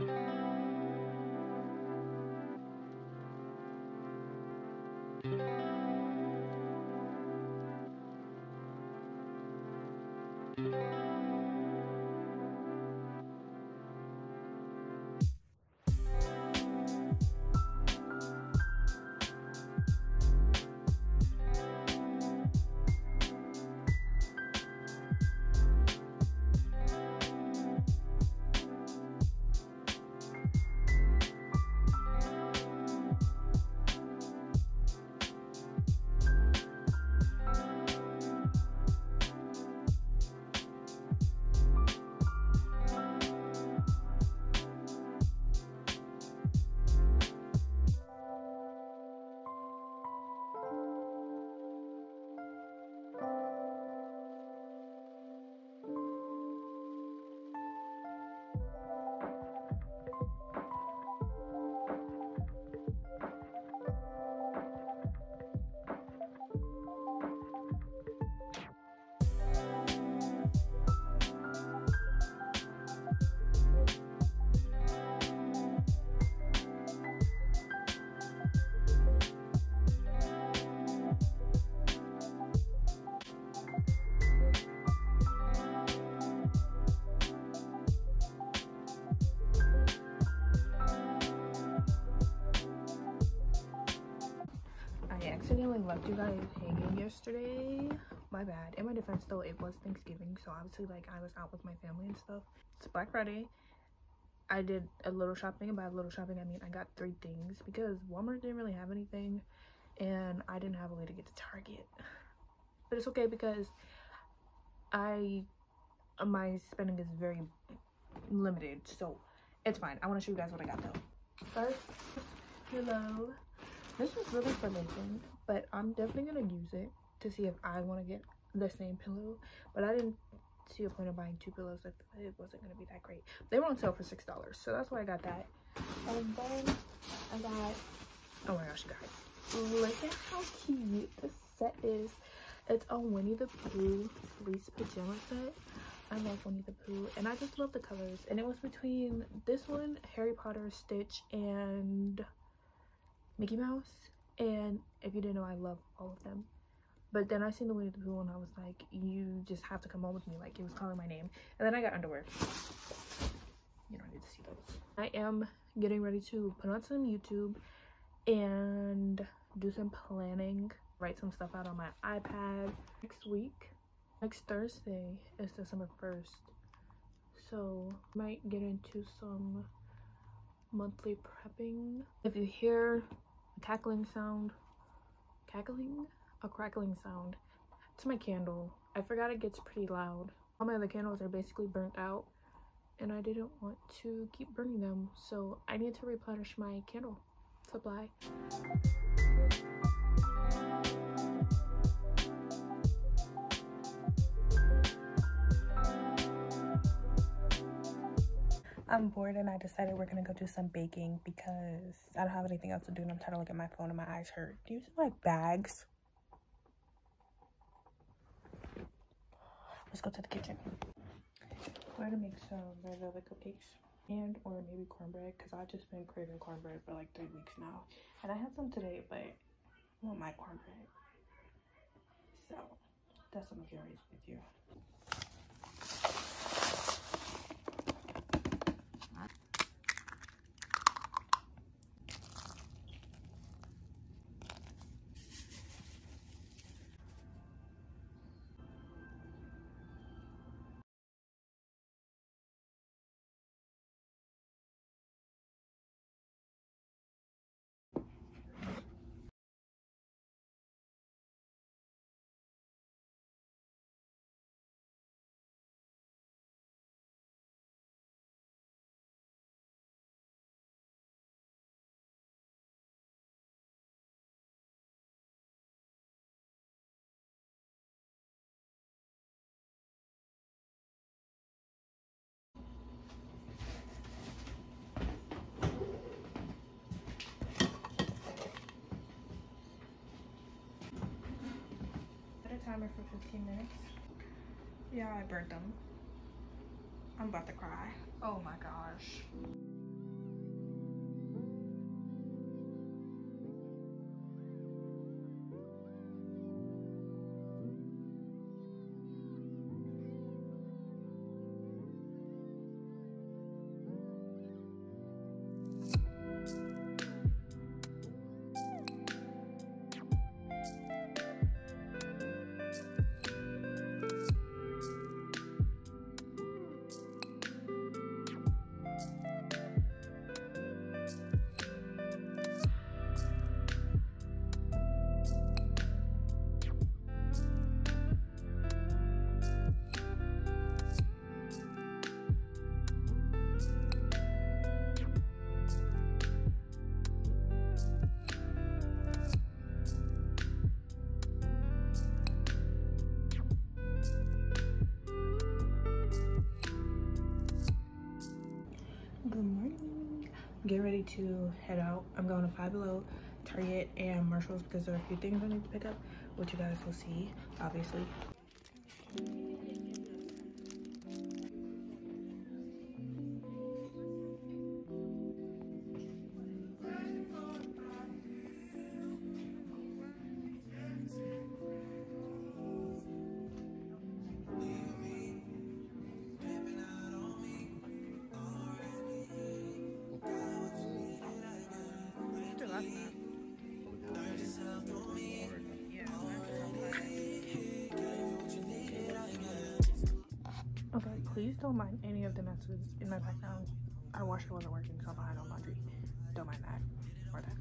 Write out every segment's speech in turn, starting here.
I accidentally left you guys hanging yesterday. My bad. In my defense though, it was Thanksgiving, so obviously like I was out with my family and stuff. It's Black Friday. I did a little shopping, and by a little shopping I mean I got three things because Walmart didn't really have anything and I didn't have a way to get to Target. But it's okay because I my spending is very limited, so it's fine. I want to show you guys what I got though. First, hello. This was really for Lincoln, but I'm definitely gonna use it to see if I want to get the same pillow. But I didn't see a point of buying two pillows if it wasn't gonna be that great. They were on sale for six dollars, so that's why I got that. And then I got oh my gosh, guys, look at how cute this set is. It's a Winnie the Pooh fleece pajama set. I love Winnie the Pooh, and I just love the colors. And it was between this one, Harry Potter, Stitch, and Mickey Mouse. And if you didn't know, I love all of them. But then I seen the Winnie the Pooh and I was like, you just have to come home with me. Like, it was calling my name. And then I got underwear. You don't need to see those. I am getting ready to put on some YouTube and do some planning. Write some stuff out on my iPad. Next week, next Thursday is December 1st. So, might get into some monthly prepping. If you hear cackling sound, cackling? A crackling sound. It's my candle. I forgot it gets pretty loud. All my other candles are basically burnt out and I didn't want to keep burning them. So I need to replenish my candle supply. I'm bored and I decided we're gonna go do some baking because I don't have anything else to do and I'm tired of looking at my phone and my eyes hurt. Do you see my bags? Let's go to the kitchen. We're gonna make some red velvet cupcakes and or maybe cornbread because I've just been craving cornbread for like three weeks now. And I had some today, but I want my cornbread. So that's what I'm curious with you. Timer for 15 minutes. Yeah, I burnt them. I'm about to cry. Oh my gosh. Getting ready to head out. I'm going to Five Below, Target, and Marshalls because there are a few things I need to pick up, which you guys will see, obviously. Please don't mind any of the messes in my background. Our washer wasn't working, so I'm behind on laundry. Don't mind that or that.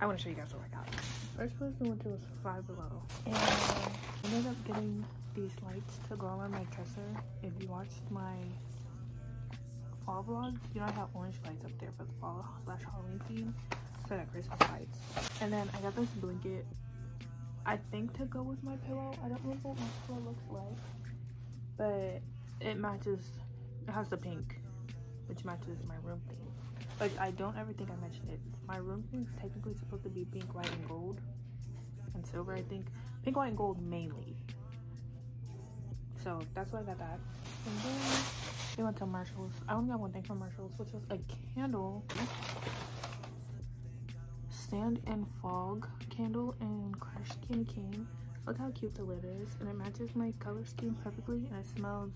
I want to show you guys what I got. First place we went to was Five Below, and I ended up getting these lights to go around my dresser. If you watched my fall vlog, you know I have orange lights up there for the fall slash Halloween theme. So that Christmas lights. And then I got this blanket. I think to go with my pillow. I don't remember what my pillow looks like but it matches it has the pink which matches my room theme. Like i don't ever think i mentioned it. My room theme is technically supposed to be pink white and gold. And silver i think. Pink white and gold mainly. So that's why i got that. And then we went to marshalls. I only got one thing from marshalls which was a candle. Sand and fog candle and crushed candy cane. Look how cute the lid is. And it matches my color scheme perfectly. And it smells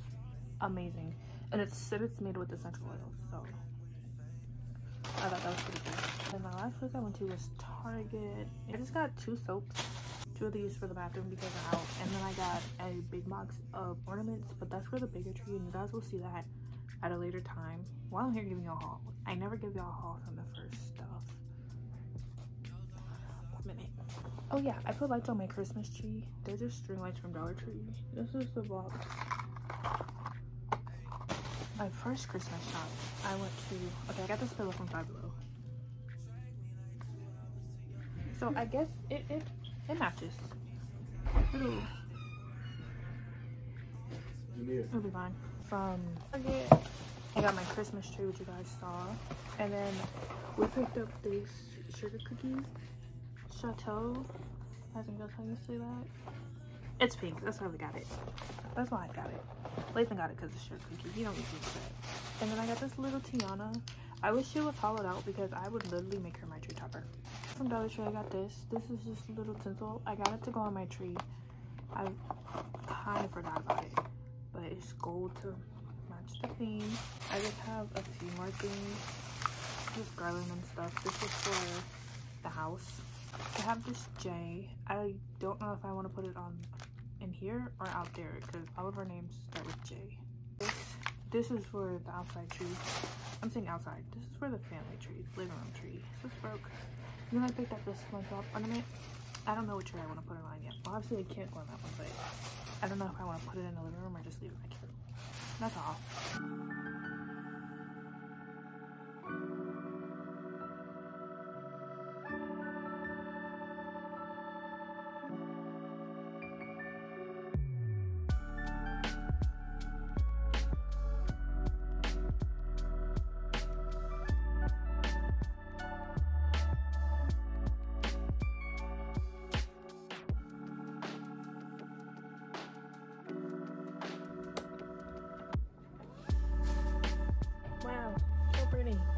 amazing. And it's said it's made with essential oils. So I thought that was pretty cool. And the last place I went to was Target. I just got two soaps. Two of these for the bathroom because I'm out. And then I got a big box of ornaments. But that's for the bigger tree. And you guys will see that at a later time. While I'm here giving y'all a haul. I never give y'all a haul from the first stuff. One minute. Oh yeah, I put lights on my Christmas tree. They're just string lights from Dollar Tree. This is the box. My first Christmas shop, I went to, okay, I got this pillow from Five Below. So I guess it, it, it matches. It'll, be fine. From Target, I got my Christmas tree, which you guys saw. And then we picked up these sugar cookies Chateau. I think that's how you say that. It's pink. That's why we got it. That's why I got it. Lathan got it because it's sugar cookies. You don't need to that. And then I got this little Tiana. I wish she was hollowed out because I would literally make her my tree topper. From Dollar Tree, I got this. This is just a little tinsel. I got it to go on my tree. I kind of forgot about it. But it's gold to match the theme. I just have a few more things. Just garland and stuff. This is for the house. I have this J. I don't know if I want to put it on in here or out there because all of our names start with J. This, this is for the outside tree. I'm saying outside. This is for the family tree, living room tree. This broke. And then I picked up this SpongeBob ornament. I don't know which tree I want to put it on yet. Well, obviously I can't go on that one, but I don't know if I want to put it in the living room or just leave it my kit. That's all. pretty.